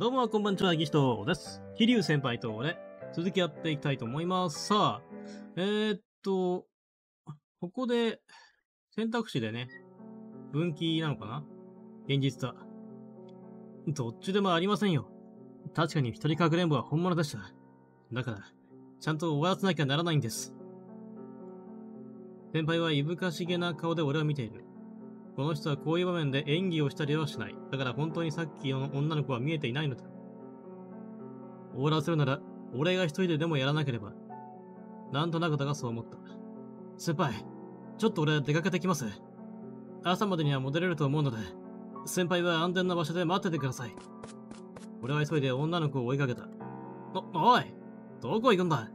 どうも、こんばんちは、ギヒトです。桐生先輩とね、続きやっていきたいと思います。さあ、えー、っと、ここで、選択肢でね、分岐なのかな？現実だ。どっちでもありませんよ。確かに一人かくれんぼは本物でした。だから、ちゃんと終わらせなきゃならないんです。先輩はいぶかしげな顔で俺を見ている。この人はこういう場面で演技をしたりはしない。だから本当にさっきの女の子は見えていないのだ。終わらせるなら、俺が一人ででもやらなければ。なんとなくだがそう思った。先輩、ちょっと俺出かけてきます。朝までには戻れると思うので、先輩は安全な場所で待っててください。俺は急いで女の子を追いかけた。お、おいどこ行くんだ？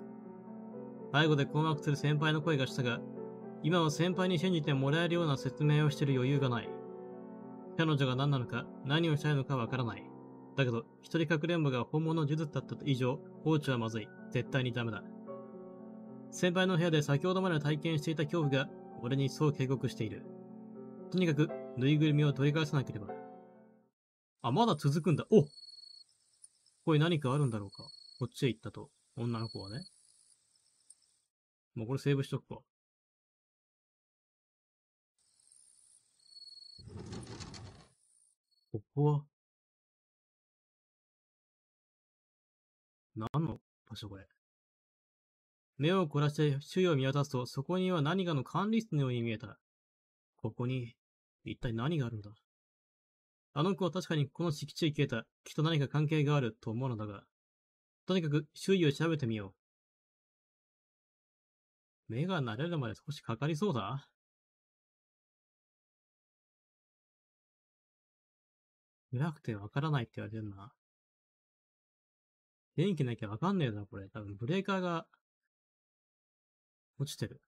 背後で困惑する先輩の声がしたが、今は先輩に信じてもらえるような説明をしてる余裕がない。彼女が何なのか、何をしたいのかわからない。だけど、一人かくれんぼが本物の術だった以上、放置はまずい。絶対にダメだ。先輩の部屋で先ほどまで体験していた恐怖が、俺にそう警告している。とにかく、ぬいぐるみを取り返さなければ。あ、まだ続くんだ。おここに何かあるんだろうか。こっちへ行ったと。女の子はね。もうこれセーブしとくか。ここは、何の場所これ。目を凝らして周囲を見渡すと、そこには何かの管理室のように見えた。ここに、一体何があるんだあの子は確かにこの敷地へ消えた。きっと何か関係があると思うのだが。とにかく周囲を調べてみよう。目が慣れるまで少しかかりそうだ暗くてわからないって言われてるな。電気なきゃわかんねえな、これ。多分ブレーカーが落ちてる。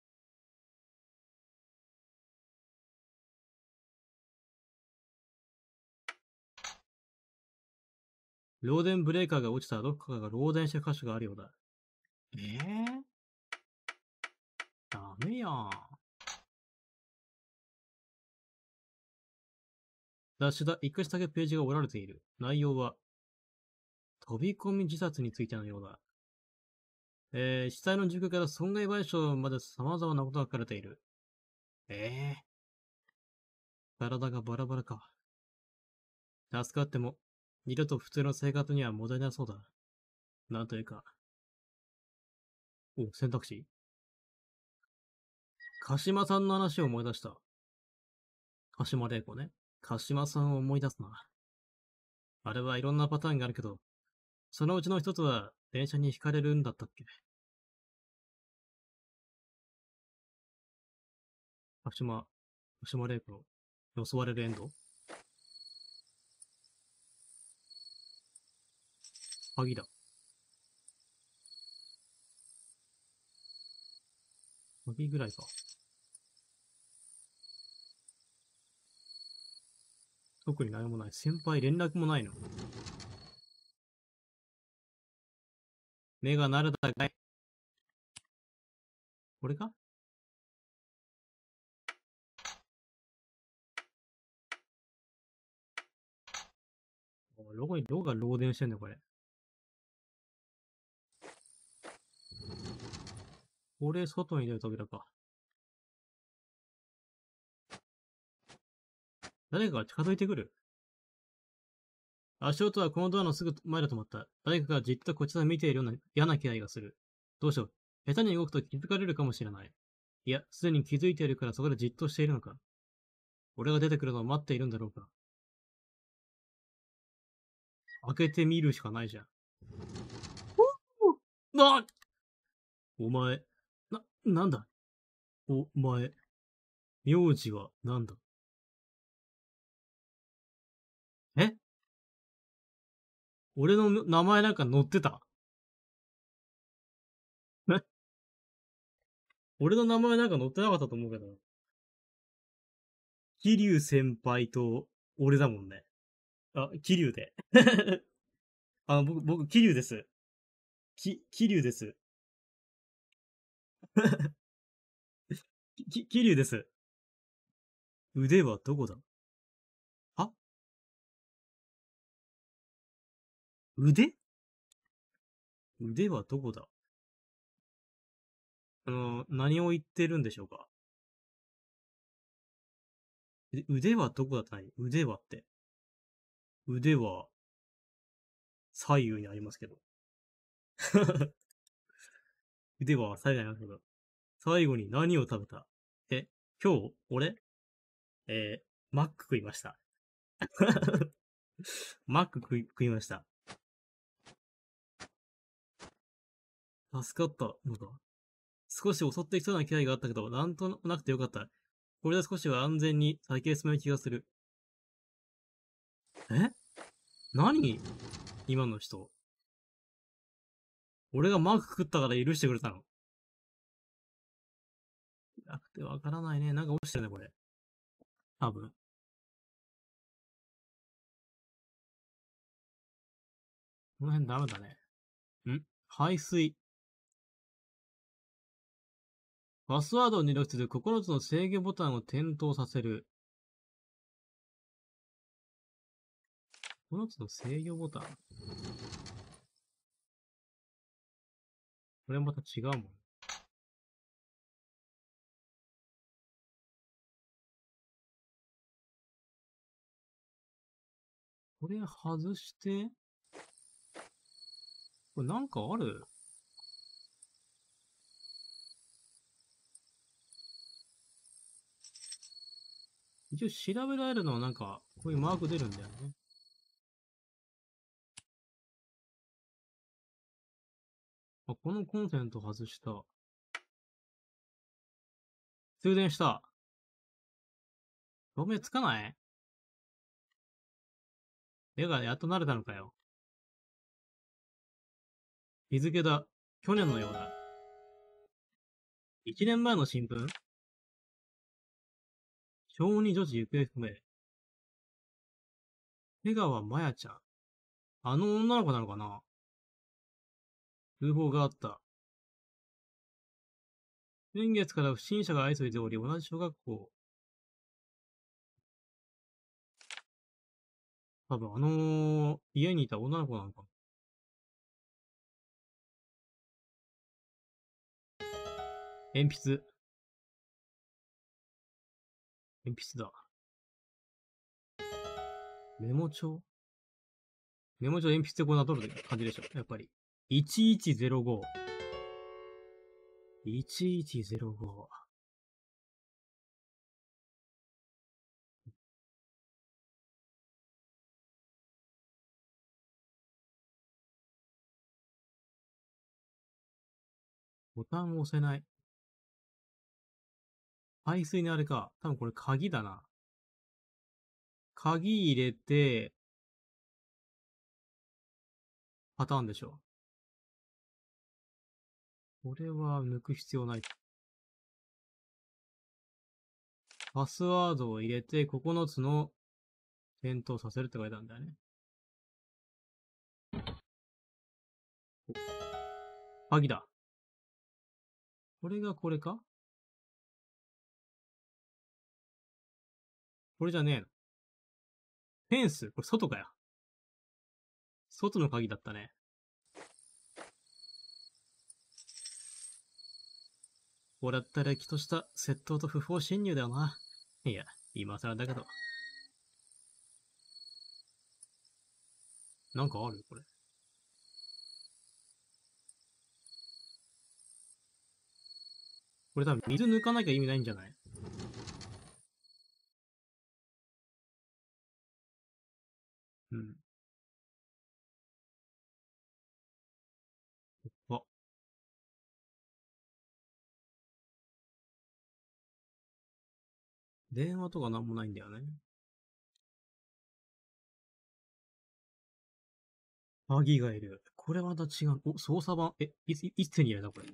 漏電ブレーカーが落ちたらどっかが漏電した箇所があるようだ。ええダメやん。ダッシュだ。一箇所だけページが折られている。内容は、飛び込み自殺についてのようだ。えー、死体の状況から損害賠償まで様々なことが書かれている。ええ体がバラバラか。助かっても、二度と普通の生活には戻れなそうだ。なんというか。お、選択肢？鹿島さんの話を思い出した。鹿島玲子ね。鹿島さんを思い出すな。あれはいろんなパターンがあるけど、そのうちの一つは電車に引かれるんだったっけ？鹿島、鹿島玲子の襲われるエンド？鍵だ。鍵ぐらいか。特に何もない。先輩連絡もないの。目が慣れたかい？これか？おロゴに、ロゴが漏電してんだ、これ。これ、外に出る扉か。誰かが近づいてくる足音はこのドアのすぐ前で止まった。誰かがじっとこちらを見ているような嫌な気配がする。どうしよう。下手に動くと気づかれるかもしれない。いや、すでに気づいているからそこでじっとしているのか。俺が出てくるのを待っているんだろうか。開けてみるしかないじゃん。なお前、な、なんだ？お前、名字はなんだ？え？俺の名前なんか載ってた？俺の名前なんか載ってなかったと思うけど。桐生先輩と俺だもんね。あ、桐生で。あの、僕、僕、桐生です。き、桐生です。き、桐生です。腕はどこだ？腕？腕はどこだ？あの、何を言ってるんでしょうか？腕はどこだって何腕はって。腕は、左右にありますけど。腕は左右にありますけど。最後に何を食べた？え、今日、俺？えー、マック食いました。マック食い、食いました。助かったのか。少し襲ってきそうな気配があったけど、なんとなくてよかった。これで少しは安全に先へ進める気がする。え？何？今の人。俺がマーク食ったから許してくれたの。なくてわからないね。なんか落ちてるね、これ。多分。この辺ダメだね。ん？排水。パスワードを入力する9つの制御ボタンを点灯させる。9つの制御ボタンこれまた違うもん。これ外して、これなんかある？一応調べられるのはなんか、こういうマーク出るんだよね。あ、このコンセント外した。通電した。照明つかない？絵がやっと慣れたのかよ。日付だ。去年のようだ。一年前の新聞？小児女児行方不明。江川まやちゃん。あの女の子なのかな？通報があった。先月から不審者が相次いでおり、同じ小学校。多分あのー家にいた女の子なのかな？鉛筆。鉛筆だ。メモ帳？メモ帳鉛筆でこうなとる感じでしょ？やっぱり。1105。1105。ボタンを押せない。排水にあれか。多分これ鍵だな。鍵入れて、パターンでしょ。これは抜く必要ない。パスワードを入れて9つの点灯させるって書いてあるんだよね。鍵だ。これがこれか？これじゃねえの。フェンスこれ外かよ。外の鍵だったね。こうだったらきとした窃盗と不法侵入だよな。いや、今更だけど。なんかあるこれ。これ多分水抜かなきゃ意味ないんじゃない？うん。あ。電話とかなんもないんだよね。鍵がいる。これはまた違う。お、操作版。え、いつ、いつ手に入れたこれ。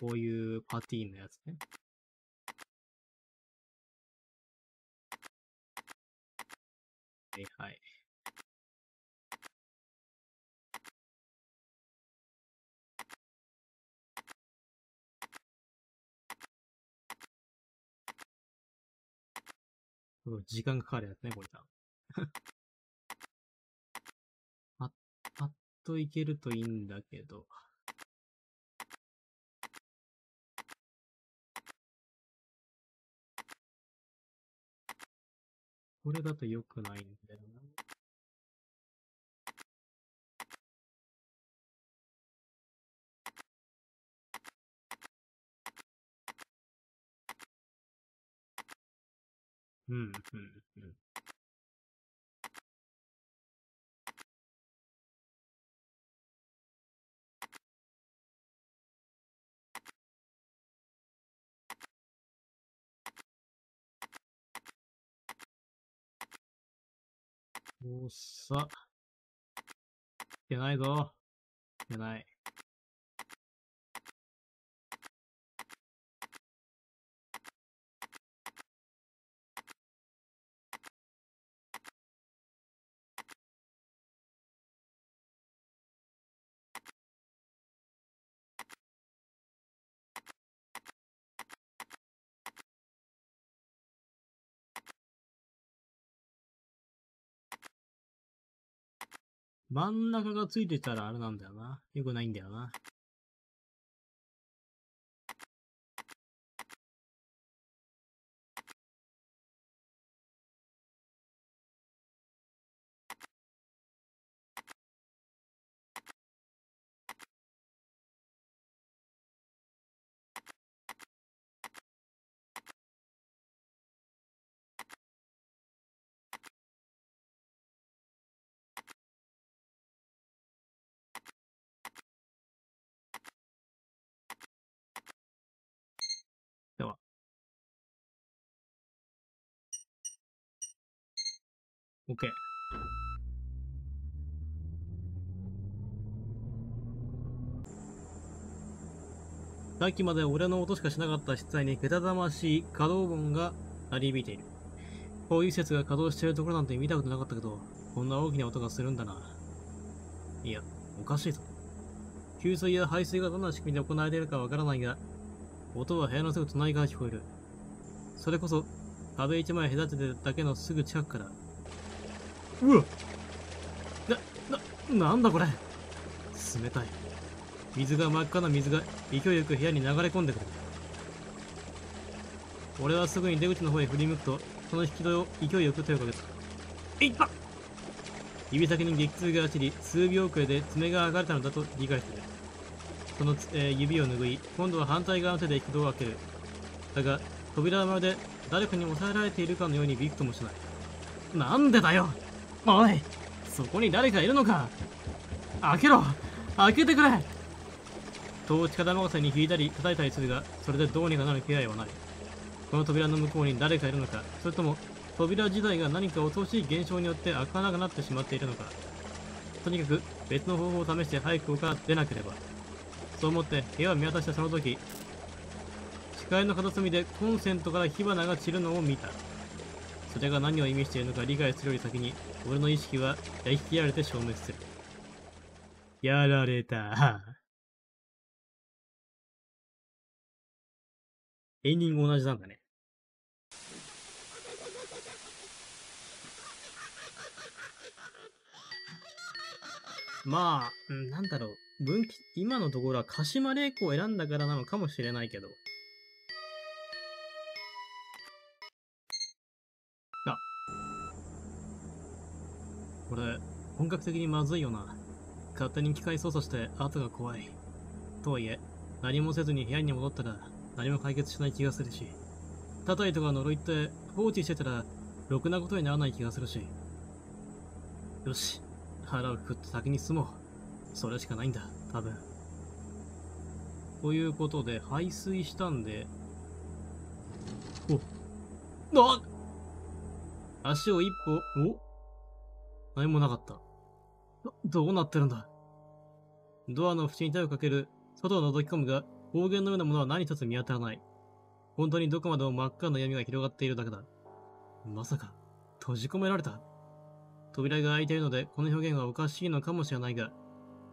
こういうパティーンのやつね。はいはい。時間がかかるやつね、これだ。パパッといけるといいんだけど。これだと良くないんだよな。うん、うん、うん。おっさ。いけないぞ。いけない。真ん中がついてたらあれなんだよな。よくないんだよな。OK。さっきまで俺の音しかしなかった室内にけたたましい稼働音が鳴り響いている。こういう施設が稼働しているところなんて見たことなかったけど、こんな大きな音がするんだな。いや、おかしいぞ。給水や排水がどんな仕組みで行われているかわからないが、音は部屋のすぐ隣から聞こえる。それこそ、壁一枚隔ててるだけのすぐ近くからうわな、な、なんだこれ冷たい。水が真っ赤な水が勢いよく部屋に流れ込んでくる。俺はすぐに出口の方へ振り向くと、その引き戸を勢いよく手をかけた。いった指先に激痛が走り、数秒遅れで爪が上がれたのだと理解する。その、えー、指を拭い、今度は反対側の手で引き戸を開ける。だが、扉はまるで誰かに押さえられているかのようにビクともしない。なんでだよおいそこに誰かいるのか。開けろ。開けてくれ。戸を近玉傘に引いたり叩いたりするがそれでどうにかなる気配はない。この扉の向こうに誰かいるのか。それとも扉自体が何か恐ろしい現象によって開かなくなってしまっているのか。とにかく別の方法を試して早くここから出なければ。そう思って部屋を見渡したその時視界の片隅でコンセントから火花が散るのを見た。それが何を意味しているのか理解するより先に、俺の意識は焼き切られて消滅する。やられた。エンディング同じなんだね。まあ、なんだろう。分岐、今のところは鹿島玲子を選んだからなのかもしれないけど。これ、本格的にまずいよな。勝手に機械操作して後が怖い。とはいえ、何もせずに部屋に戻ったら何も解決しない気がするし、叩いとか呪いって放置してたらろくなことにならない気がするし。よし、腹をくくって先に進もう。それしかないんだ、多分。ということで、排水したんで、お、あ足を一歩、お？何もなかった。ど、どうなってるんだ？ドアの縁に手をかける、外を覗き込むが、方言のようなものは何一つ見当たらない。本当にどこまでも真っ赤な闇が広がっているだけだ。まさか、閉じ込められた扉が開いているので、この表現はおかしいのかもしれないが、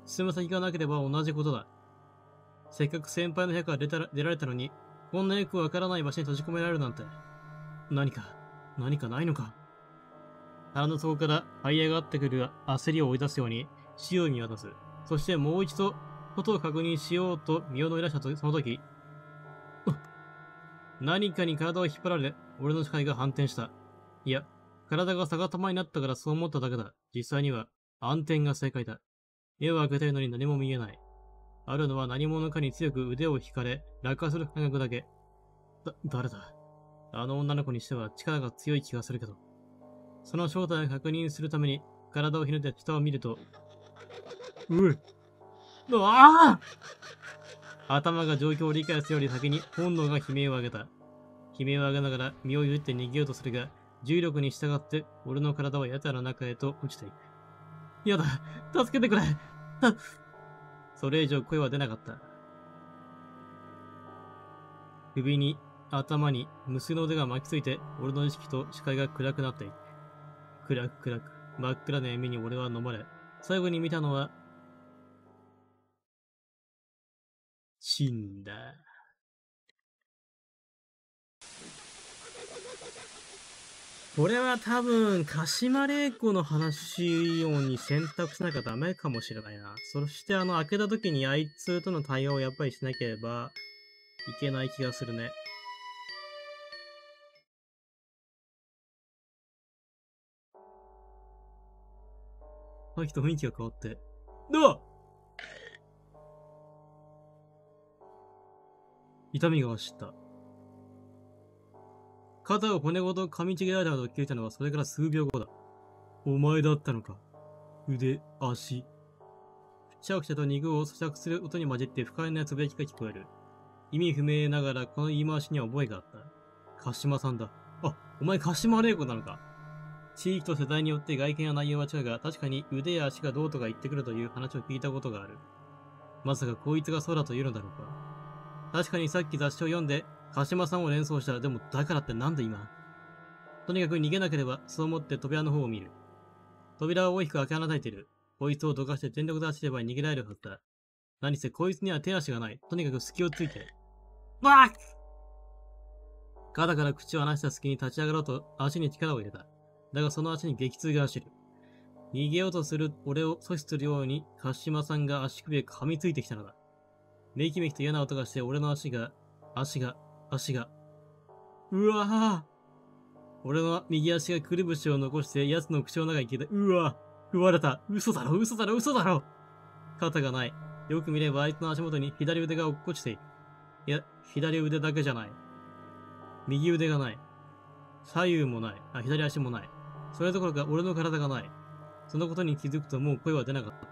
進む先がなければ同じことだ。せっかく先輩の部屋から出たら出られたのに、こんなよくわからない場所に閉じ込められるなんて。何か、何かないのか？腹の底から這い上がってくる焦りを追い出すように死を見渡す。そしてもう一度、ことを確認しようと身を乗り出したとその時、何かに体を引っ張られ、俺の視界が反転した。いや、体が逆さまになったからそう思っただけだ。実際には暗転が正解だ。目を開けてるのに何も見えない。あるのは何者かに強く腕を引かれ、落下する感覚だけ。だ、誰だ？あの女の子にしては力が強い気がするけど。その正体を確認するために体をひねって下を見ると、うっ。うわあ頭が状況を理解するより先に本能が悲鳴を上げた。悲鳴を上げながら身を譲って逃げようとするが、重力に従って俺の体は奴らの中へと落ちていく。やだ助けてくれ それ以上声は出なかった。首に、頭に、無数の腕が巻きついて、俺の意識と視界が暗くなっていく。暗く暗く、真っ暗な闇に俺は飲まれ、最後に見たのは、死んだ。これは多分、鹿島玲子の話ように選択しなきゃダメかもしれないな。そしてあの、開けた時にあいつとの対応をやっぱりしなければいけない気がするね。あ、人雰囲気が変わって。どう痛みが走った。肩を骨ごと噛みちぎられたと聞いたのはそれから数秒後だ。お前だったのか。腕、足。くちゃくちゃと肉を咀嚼する音に混じって不快なつぶやきが聞こえる。意味不明ながらこの言い回しには覚えがあった。鹿島さんだ。あ、お前鹿島玲子なのか。地域と世代によって外見や内容は違うが、確かに腕や足がどうとか言ってくるという話を聞いたことがある。まさかこいつがそうだと言うのだろうか。確かにさっき雑誌を読んで、鹿島さんを連想した。でも、だからってなんで今？とにかく逃げなければ、そう思って扉の方を見る。扉を大きく開け放たれている。こいつをどかして全力で走れば逃げられるはずだ。何せこいつには手足がない。とにかく隙をついて。バッ肩から口を離した隙に立ち上がろうと足に力を入れた。だがその足に激痛が走る。逃げようとする俺を阻止するように、鹿島さんが足首へ噛みついてきたのだ。めきめきと嫌な音がして俺の足が、足が、足が。うわぁ俺の右足がくるぶしを残して奴の口の中に消えた。うわぁ食われた。嘘だろ嘘だろ嘘だろ肩がない。よく見ればあいつの足元に左腕が落っこちている。いや、左腕だけじゃない。右腕がない。左右もない。あ、左足もない。それどころか俺の体がない。そのことに気づくともう声は出なかった。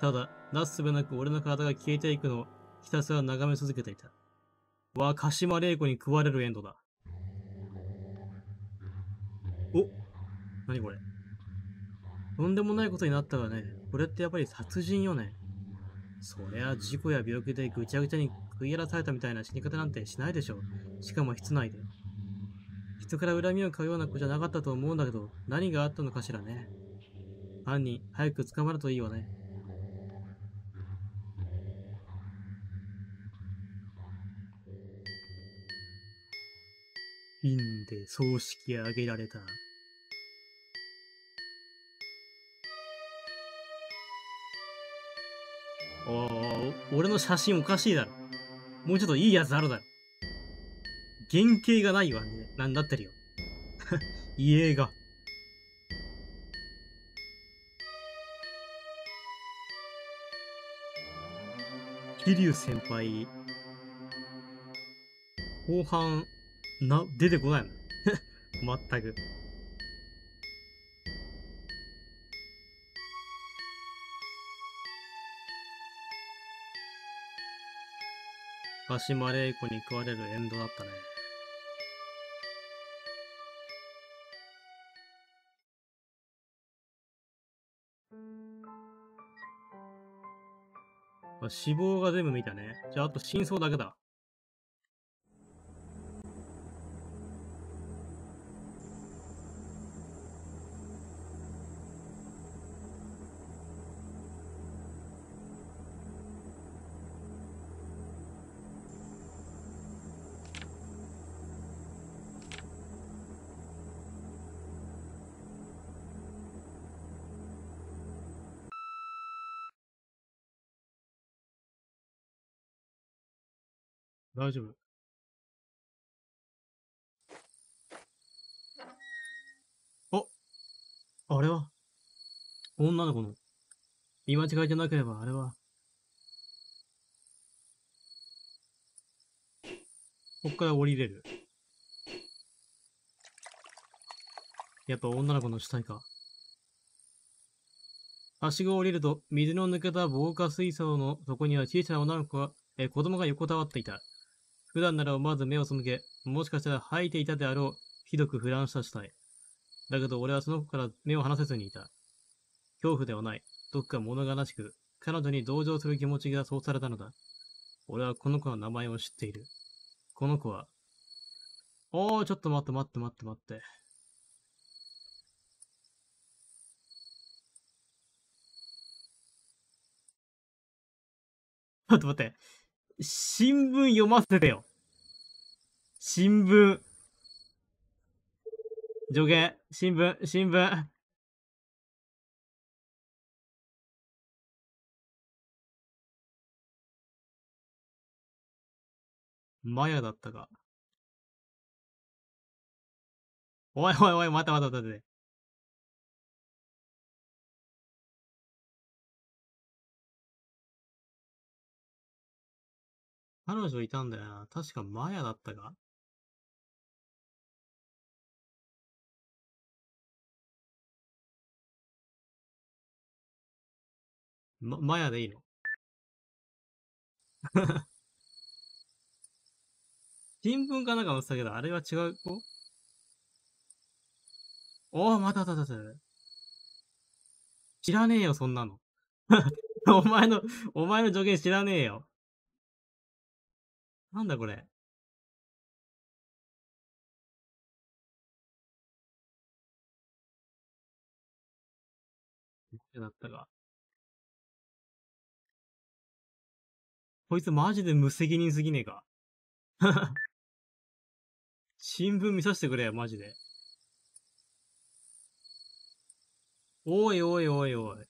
ただ、なすすべなく俺の体が消えていくのをひたすら眺め続けていた。わ、鹿島玲子に食われるエンドだ。お何これとんでもないことになったわね。これってやっぱり殺人よね。そりゃ事故や病気でぐちゃぐちゃに食い荒らされたみたいな死に方なんてしないでしょ。しかも室内で。人から恨みを買うような子じゃなかったと思うんだけど、何があったのかしらね。犯人、早く捕まるといいわね。院で葬式挙げられた。ああ、俺の写真おかしいだろ。もうちょっといいやつあるだろ。原型がないわね。なんだってるよ。家が。桐生先輩、後半、な、出てこないの 全く。鹿島玲子に食われるエンドだったね。死亡が全部見たね。じゃあ、あと真相だけだ。大丈夫。おあれは？女の子の。見間違いじゃなければあれは？こっから降りれる。やっぱ女の子の死体か。はしごを降りると、水の抜けた防火水槽の底には小さな女の子が、え子供が横たわっていた。普段なら思わず目を背け、もしかしたら吐いていたであろう、ひどく腐乱した死体。だけど俺はその子から目を離せずにいた。恐怖ではない。どっか物悲しく、彼女に同情する気持ちがそうされたのだ。俺はこの子の名前を知っている。この子は、おー、ちょっと待って待って待って待って。ちょっと待って。新聞読ませてよ。新聞。助言。新聞、新聞。マヤだったか。おいおいおい、待って待って待って。彼女いたんだよな。確かマヤだったか？ま、マヤでいいの？新聞かなんか載ってたけど、あれは違う子？おお、またまたまた。知らねえよ、そんなの。お前の、お前の助言知らねえよ。なんだこれ。だったか。こいつマジで無責任すぎねえか。新聞見させてくれよ、マジで。おいおいおいおい。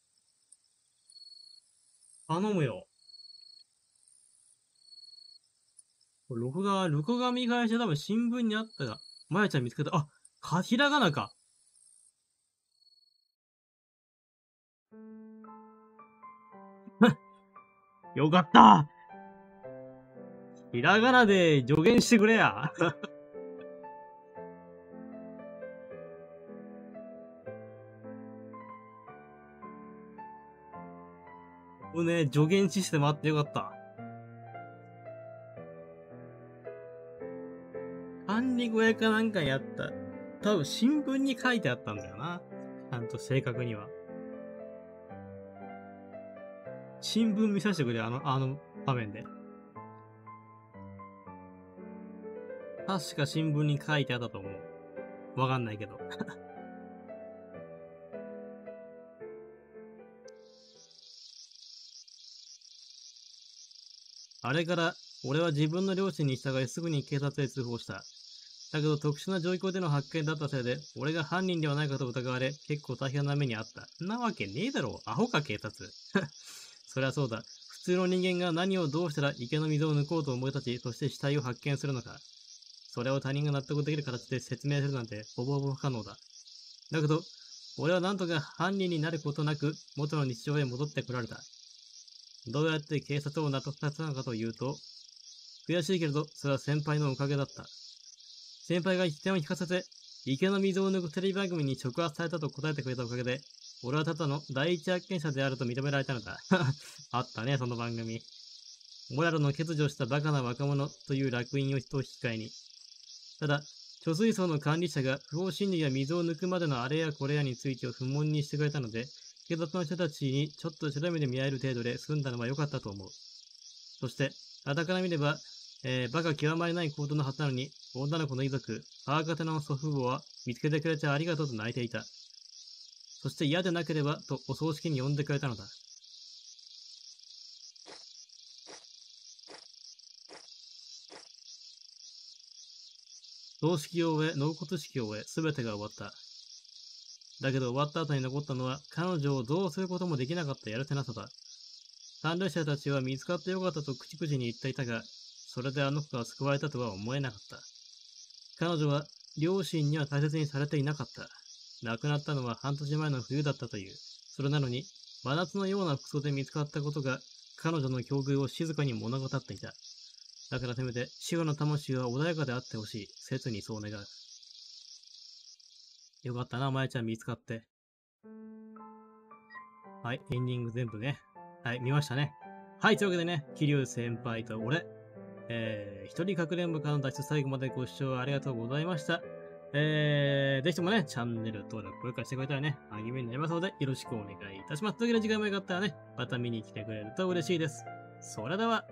頼むよ。録画、録画見返して多分新聞にあったが、まやちゃん見つけた。あ、か、ひらがなか。よかったひらがなで助言してくれや。これね、助言システムあってよかった。小屋かなんかやった。多分新聞に書いてあったんだよな。ちゃんと正確には。新聞見させてくれ、あの、あの場面で。確か新聞に書いてあったと思う。わかんないけど。あれから、俺は自分の両親に従いすぐに警察へ通報した。だけど特殊な状況での発見だったせいで、俺が犯人ではないかと疑われ、結構大変な目にあった。なわけねえだろ、アホか警察。そりゃそうだ。普通の人間が何をどうしたら池の水を抜こうと思い立ち、そして死体を発見するのか。それを他人が納得できる形で説明するなんて、ほぼほぼ不可能だ。だけど、俺はなんとか犯人になることなく、元の日常へ戻ってこられた。どうやって警察を納得させたのかというと、悔しいけれど、それは先輩のおかげだった。先輩が一点を引かせて、池の水を抜くテレビ番組に触発されたと答えてくれたおかげで、俺はただの第一発見者であると認められたのだ。あったね、その番組。モラルの欠如したバカな若者という楽印をと引き換えに。ただ、貯水槽の管理者が不法侵入や水を抜くまでのあれやこれやについてを不問にしてくれたので、警察の人たちにちょっと白目で見合える程度で済んだのは良かったと思う。そして、傍から見れば、えー、バカ極まりない行動のはずなのに、女の子の遺族、母方の祖父母は見つけてくれてありがとうと泣いていた。そして嫌でなければとお葬式に呼んでくれたのだ。葬式を終え、納骨式を終え、すべてが終わった。だけど終わった後に残ったのは、彼女をどうすることもできなかったやるせなさだ。参列者たちは見つかってよかったと口々に言っていたが、それであの子が救われたとは思えなかった。彼女は両親には大切にされていなかった。亡くなったのは半年前の冬だったという。それなのに、真夏のような服装で見つかったことが、彼女の境遇を静かに物語っていた。だからせめて死後の魂は穏やかであってほしい。切にそう願う。よかったな、まえちゃん見つかって。はい、エンディング全部ね。はい、見ましたね。はい、というわけでね、桐生先輩と俺、えー、一人かくれんぼからの脱出最後までご視聴ありがとうございました。えー、ぜひともね、チャンネル登録、高評価してくれたらね、励みになりますので、よろしくお願いいたします。というわけで、次回もよかったらね、また見に来てくれると嬉しいです。それでは、